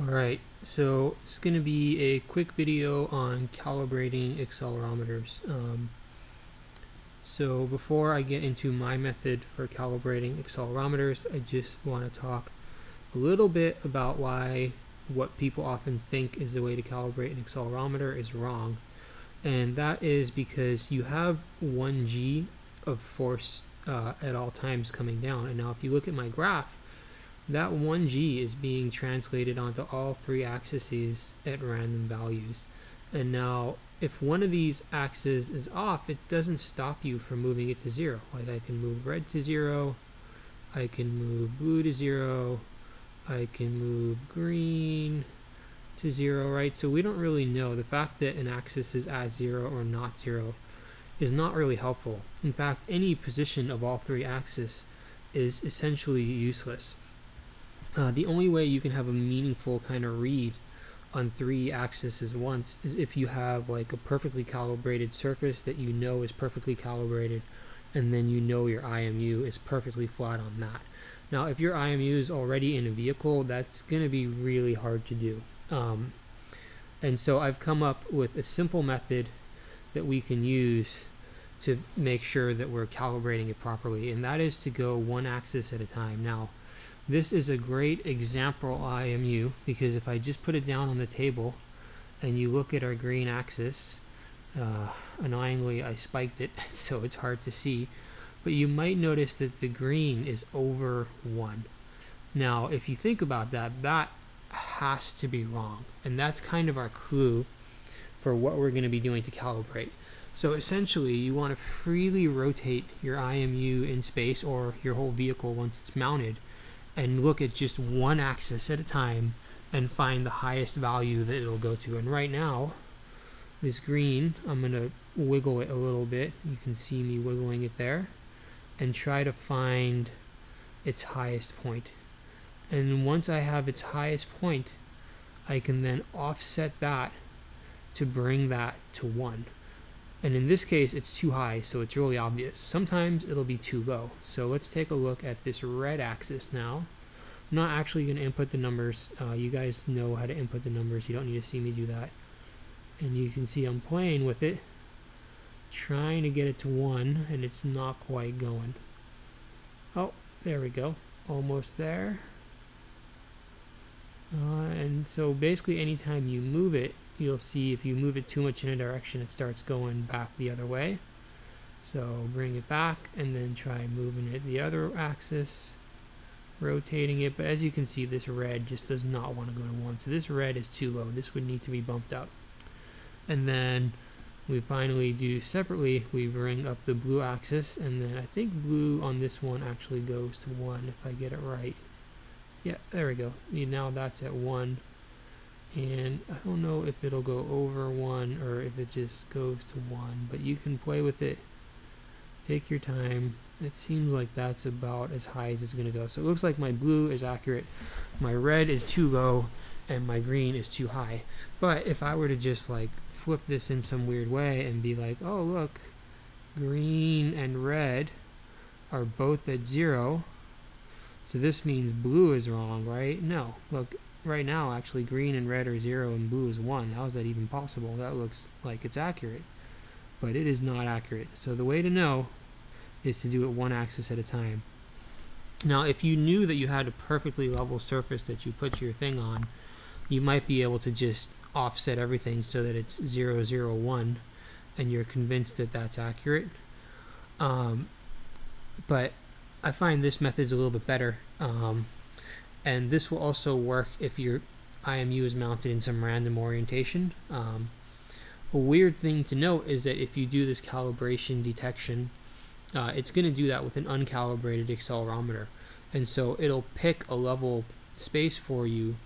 Alright, so it's going to be a quick video on calibrating accelerometers. Um, so before I get into my method for calibrating accelerometers, I just want to talk a little bit about why what people often think is the way to calibrate an accelerometer is wrong. And that is because you have 1g of force uh, at all times coming down. And now if you look at my graph, that 1g is being translated onto all three axes at random values. And now, if one of these axes is off, it doesn't stop you from moving it to zero. Like I can move red to zero, I can move blue to zero, I can move green to zero, right? So we don't really know. The fact that an axis is at zero or not zero is not really helpful. In fact, any position of all three axes is essentially useless. Uh, the only way you can have a meaningful kind of read on three axes at once is if you have like a perfectly calibrated surface that you know is perfectly calibrated and then you know your IMU is perfectly flat on that. Now if your IMU is already in a vehicle that's going to be really hard to do. Um, and so I've come up with a simple method that we can use to make sure that we're calibrating it properly and that is to go one axis at a time. Now this is a great example IMU because if I just put it down on the table and you look at our green axis, uh, annoyingly I spiked it so it's hard to see, but you might notice that the green is over 1. Now if you think about that, that has to be wrong and that's kind of our clue for what we're going to be doing to calibrate. So essentially you want to freely rotate your IMU in space or your whole vehicle once it's mounted and look at just one axis at a time and find the highest value that it'll go to. And right now, this green, I'm going to wiggle it a little bit. You can see me wiggling it there. And try to find its highest point. And once I have its highest point, I can then offset that to bring that to 1. And in this case, it's too high, so it's really obvious. Sometimes it'll be too low. So let's take a look at this red axis now. I'm not actually going to input the numbers. Uh, you guys know how to input the numbers. You don't need to see me do that. And you can see I'm playing with it, trying to get it to 1, and it's not quite going. Oh, there we go. Almost there. Uh, and so basically anytime you move it, you'll see if you move it too much in a direction it starts going back the other way. So bring it back and then try moving it the other axis rotating it. But as you can see this red just does not want to go to one. So this red is too low. This would need to be bumped up. And then we finally do separately we bring up the blue axis. And then I think blue on this one actually goes to one if I get it right. Yeah there we go. Now that's at one and I don't know if it'll go over one or if it just goes to one but you can play with it. Take your time. It seems like that's about as high as it's gonna go. So it looks like my blue is accurate my red is too low and my green is too high. But if I were to just like flip this in some weird way and be like oh look green and red are both at zero so this means blue is wrong right? No. Look right now actually green and red are 0 and blue is 1. How is that even possible? That looks like it's accurate. But it is not accurate. So the way to know is to do it one axis at a time. Now if you knew that you had a perfectly level surface that you put your thing on, you might be able to just offset everything so that it's 0, 0, 1 and you're convinced that that's accurate. Um, but I find this method is a little bit better. Um, and this will also work if your IMU is mounted in some random orientation. Um, a weird thing to note is that if you do this calibration detection, uh, it's going to do that with an uncalibrated accelerometer. And so it'll pick a level space for you.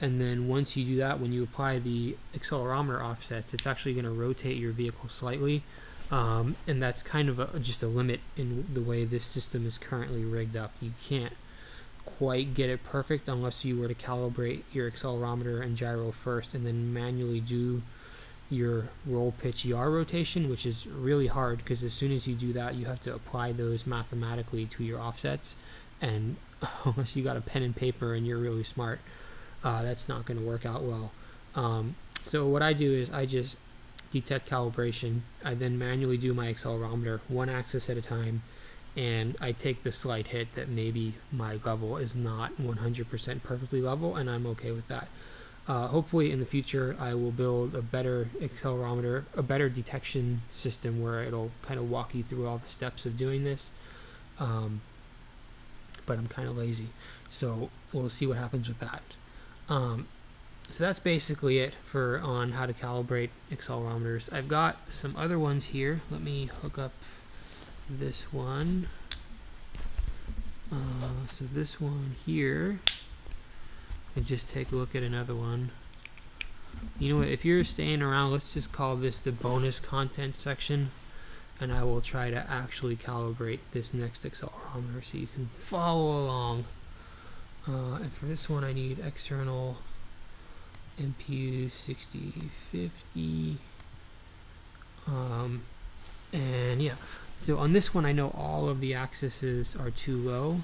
And then once you do that, when you apply the accelerometer offsets, it's actually going to rotate your vehicle slightly. Um, and that's kind of a, just a limit in the way this system is currently rigged up. You can't quite get it perfect unless you were to calibrate your accelerometer and gyro first and then manually do your roll pitch yaw rotation which is really hard because as soon as you do that you have to apply those mathematically to your offsets and unless you got a pen and paper and you're really smart uh, that's not going to work out well. Um, so what I do is I just detect calibration. I then manually do my accelerometer one axis at a time and I take the slight hit that maybe my level is not 100% perfectly level and I'm okay with that. Uh, hopefully in the future I will build a better accelerometer, a better detection system where it'll kind of walk you through all the steps of doing this. Um, but I'm kind of lazy. So we'll see what happens with that. Um, so that's basically it for on how to calibrate accelerometers. I've got some other ones here. Let me hook up this one. Uh, so this one here, and just take a look at another one. You know what, if you're staying around, let's just call this the bonus content section, and I will try to actually calibrate this next accelerometer so you can follow along. Uh, and for this one, I need external MPU 6050. Um, and yeah, so on this one, I know all of the axes are too low.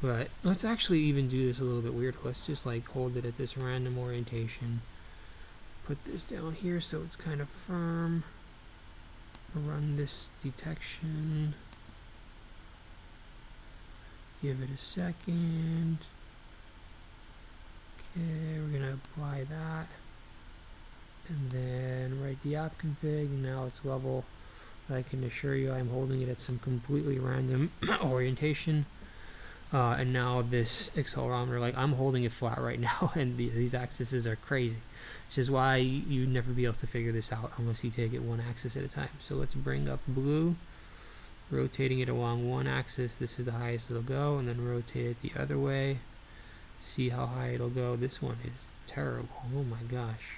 But let's actually even do this a little bit weird. Let's just like hold it at this random orientation. Put this down here so it's kind of firm. Run this detection. Give it a second. Okay, we're gonna apply that. And then write the app config. Now it's level. I can assure you I'm holding it at some completely random orientation. Uh, and now this accelerometer, like I'm holding it flat right now, and these axes are crazy, which is why you'd never be able to figure this out unless you take it one axis at a time. So let's bring up blue, rotating it along one axis. This is the highest it'll go, and then rotate it the other way. See how high it'll go. This one is terrible. Oh my gosh.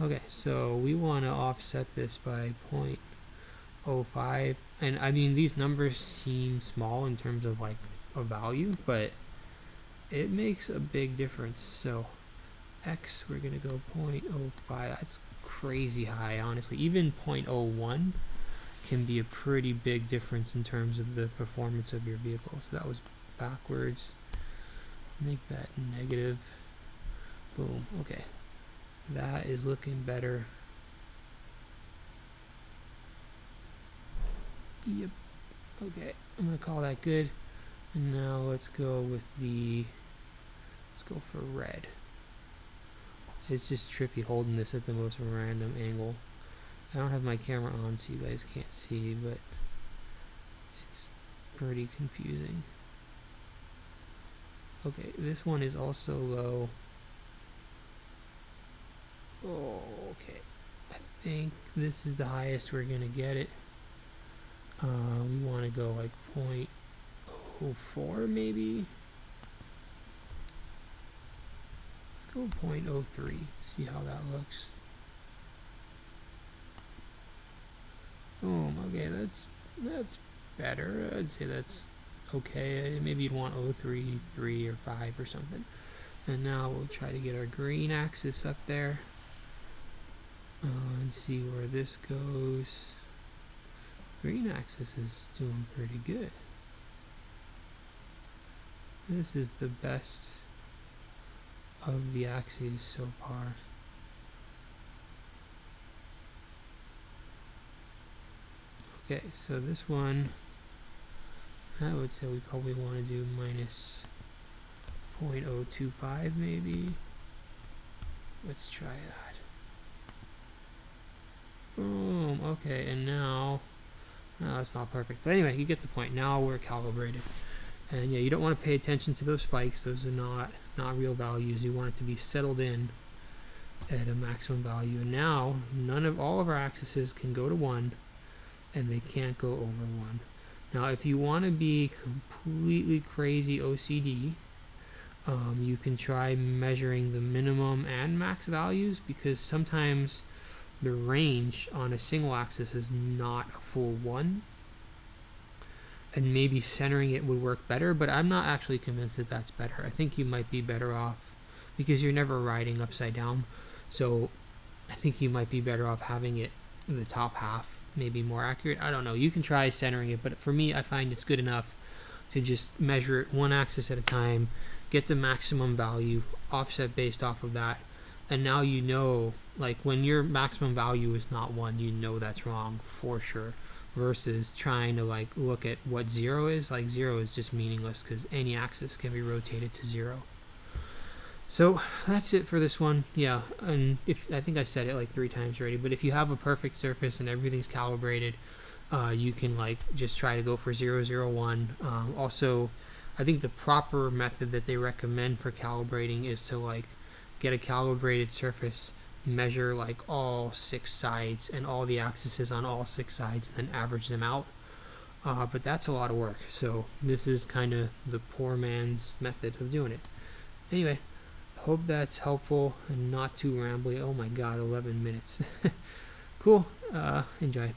Okay, so we want to offset this by 0.05, and I mean these numbers seem small in terms of like a value, but it makes a big difference. So x, we're to go 0.05. That's crazy high, honestly. Even 0.01 can be a pretty big difference in terms of the performance of your vehicle. So that was backwards. Make that negative. Boom. Okay. That is looking better. Yep. Okay. I'm to call that good. And now let's go with the, let's go for red. It's just trippy holding this at the most random angle. I don't have my camera on so you guys can't see, but it's pretty confusing. Okay, this one is also low. Oh, okay. I think this is the highest we're to get it. Uh, we want to go like point 0.04 maybe. Let's go 0.03, see how that looks. Boom, okay, that's that's better. I'd say that's okay. Maybe you'd want 0.3, 3, or 5 or something. And now we'll try to get our green axis up there. Uh, and see where this goes. Green axis is doing pretty good. This is the best of the axes so far. Okay, so this one, I would say we probably want to do minus 0.025 maybe. Let's try that. Boom, okay, and now, no, that's not perfect. But anyway, you get the point. Now we're calibrated. And yeah, you don't want to pay attention to those spikes. Those are not, not real values. You want it to be settled in at a maximum value. And now, none of all of our axes can go to 1, and they can't go over 1. Now, if you want to be completely crazy OCD, um, you can try measuring the minimum and max values because sometimes the range on a single axis is not a full 1 and maybe centering it would work better, but I'm not actually convinced that that's better. I think you might be better off because you're never riding upside down. So I think you might be better off having it the top half maybe more accurate. I don't know. You can try centering it, but for me, I find it's good enough to just measure it one axis at a time get the maximum value, offset based off of that, and now you know, like when your maximum value is not one, you know that's wrong for sure. Versus trying to like look at what zero is, like zero is just meaningless because any axis can be rotated to zero. So that's it for this one. Yeah, and if I think I said it like three times already, but if you have a perfect surface and everything's calibrated, uh, you can like just try to go for zero zero one. Um, also, I think the proper method that they recommend for calibrating is to like get a calibrated surface, measure like all six sides and all the axes on all six sides, and then average them out. Uh, but that's a lot of work. So this is kind of the poor man's method of doing it. Anyway, hope that's helpful and not too rambly. Oh my god, 11 minutes. cool. Uh, enjoy.